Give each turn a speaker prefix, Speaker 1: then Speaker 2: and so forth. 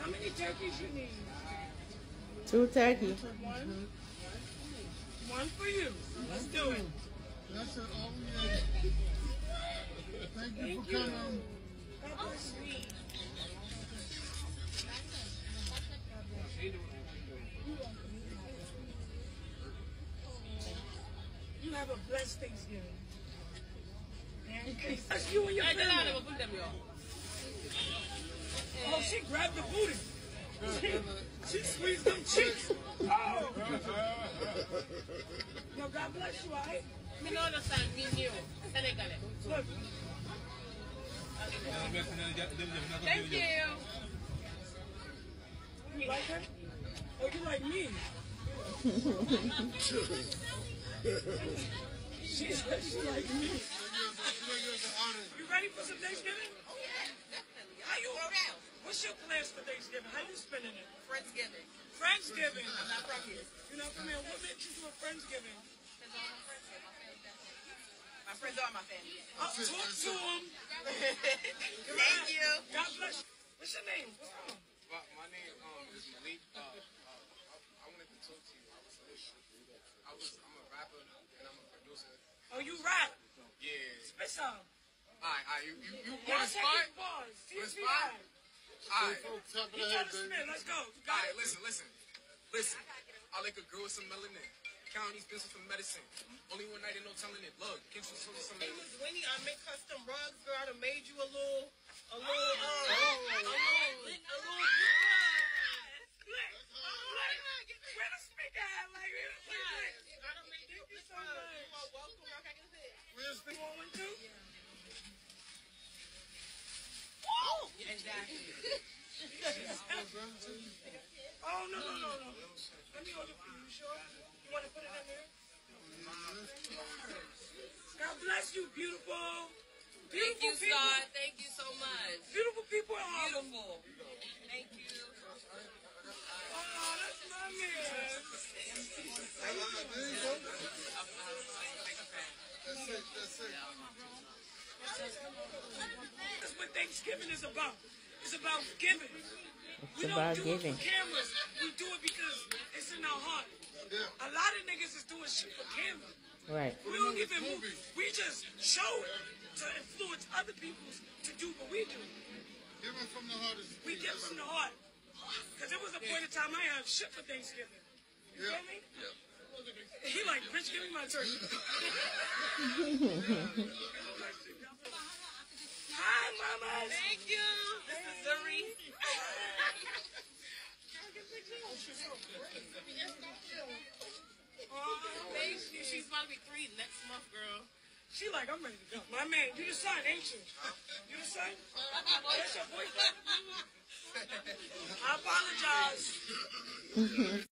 Speaker 1: How many turkeys you need?
Speaker 2: Two turkeys.
Speaker 1: One. One for you. Let's do it.
Speaker 3: That's it. Oh, yeah. Thank you
Speaker 1: Thank
Speaker 3: for
Speaker 1: you.
Speaker 3: coming.
Speaker 1: God bless you. You have a blessed Thanksgiving. And That's you and your family. Oh, she grabbed the booty. She, she squeezed them cheeks. Oh. Yo, God bless you, all right?
Speaker 4: Me no understand. Me new. Senegalese.
Speaker 1: Look,
Speaker 4: Thank you.
Speaker 1: you like her? Oh, you like me? she said she like me. You ready for some Thanksgiving?
Speaker 4: Oh yeah, definitely.
Speaker 1: How you?
Speaker 4: Down.
Speaker 1: What's your plans for Thanksgiving? How you spending it?
Speaker 4: Friendsgiving.
Speaker 1: Friendsgiving.
Speaker 4: I'm not from here.
Speaker 1: You know, come here. What made you do a Friendsgiving?
Speaker 4: Because all my friends here. My family definitely. My friends are my family.
Speaker 1: I'll talk to them.
Speaker 4: Thank you.
Speaker 1: God bless you. What's your name? What's wrong?
Speaker 5: Well, my name um, is Malik. Uh, uh, I, I wanted to talk to you. I was, uh, I was, I'm a rapper and I'm a producer.
Speaker 1: Oh, you rap.
Speaker 5: Yeah.
Speaker 1: Spit some.
Speaker 5: All right, all right. You, you, you
Speaker 1: Y'all
Speaker 5: want to
Speaker 1: take
Speaker 5: start?
Speaker 1: it bars.
Speaker 5: Wanna
Speaker 1: TSB
Speaker 5: start?
Speaker 1: rap.
Speaker 5: All right.
Speaker 3: Folks, top of the head, baby.
Speaker 1: Let's go. You got
Speaker 5: right,
Speaker 1: it.
Speaker 5: listen, listen. Listen. I like a girl with some melanin. Counties business for medicine. Only one night and no telling it. Look, get you some some.
Speaker 4: Hey, Miss Winnie, I make custom rugs, girl. I done made you a little, a little, uh, a little, a little.
Speaker 1: Where the speaker at? Like, where the speaker at?
Speaker 4: I
Speaker 1: Oh, no, no, no, no. Let me hold it for you. You sure? You want to put it in there? God bless you, beautiful.
Speaker 4: Thank you,
Speaker 1: people.
Speaker 4: Scott. Thank you so much.
Speaker 1: Beautiful people Harlem.
Speaker 4: Beautiful. Thank you.
Speaker 1: Oh, that's my man.
Speaker 3: That's it. That's it.
Speaker 1: That's what Thanksgiving is about. It's about giving.
Speaker 2: It's
Speaker 1: we don't
Speaker 2: about
Speaker 1: do
Speaker 2: giving.
Speaker 1: it for cameras. We do it because it's in our heart.
Speaker 3: Yeah.
Speaker 1: A lot of niggas is doing shit for camera.
Speaker 2: Right.
Speaker 1: We don't give it movie. We just show it to influence other people to do what we do.
Speaker 3: Giving from the heart is
Speaker 1: We give from the heart. Because it was a point in time I had shit for Thanksgiving. You
Speaker 3: Yeah.
Speaker 1: feel me? Yeah. He like, bitch, give me my turkey. Hi, mamas.
Speaker 4: Thank you. This is Zuri.
Speaker 1: Oh,
Speaker 4: Thank you. She's about to be three next month, girl.
Speaker 1: she like, I'm ready to go. My man, you the son, ain't you? You the son? That's your boyfriend? I apologize. Mm-hmm.